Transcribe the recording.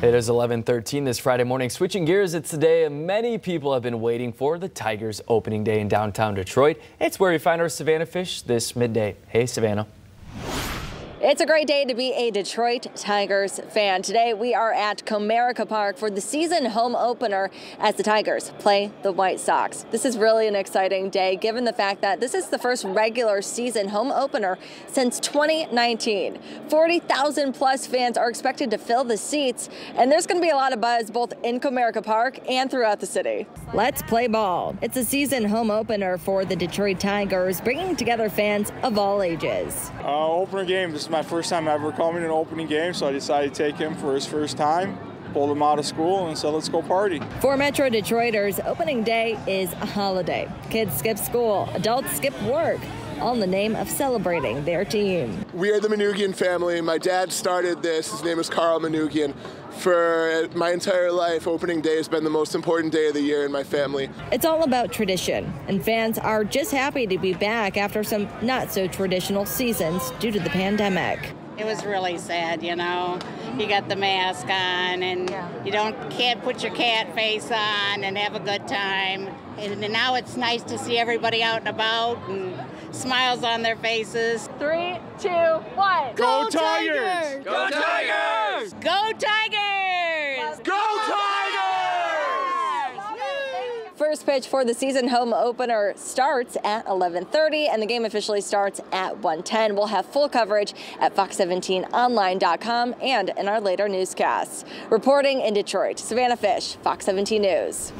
It is 11:13 this Friday morning. Switching gears, it's the day many people have been waiting for, the Tigers opening day in downtown Detroit. It's where we find our Savannah Fish this midday. Hey, Savannah. It's a great day to be a Detroit Tigers fan. Today we are at Comerica Park for the season home opener as the Tigers play the White Sox. This is really an exciting day given the fact that this is the first regular season home opener since 2019. 40,000 plus fans are expected to fill the seats and there's going to be a lot of buzz both in Comerica Park and throughout the city. Let's play ball. It's a season home opener for the Detroit Tigers, bringing together fans of all ages. Uh, game. My first time ever coming to an opening game, so I decided to take him for his first time. Pulled him out of school and said, let's go party. For Metro Detroiters, opening day is a holiday. Kids skip school, adults skip work all in the name of celebrating their team. We are the Manugian family. My dad started this. His name is Carl Manugian. For my entire life, opening day has been the most important day of the year in my family. It's all about tradition, and fans are just happy to be back after some not so traditional seasons due to the pandemic. It was really sad, you know. You got the mask on, and you don't can't put your cat face on and have a good time. And now it's nice to see everybody out and about and smiles on their faces. Three, two, one. Go, Go Tigers! Tigers! Go Tigers! Go First pitch for the season home opener starts at 11:30 and the game officially starts at 1:10. We'll have full coverage at fox17online.com and in our later newscasts. Reporting in Detroit, Savannah Fish, Fox 17 News.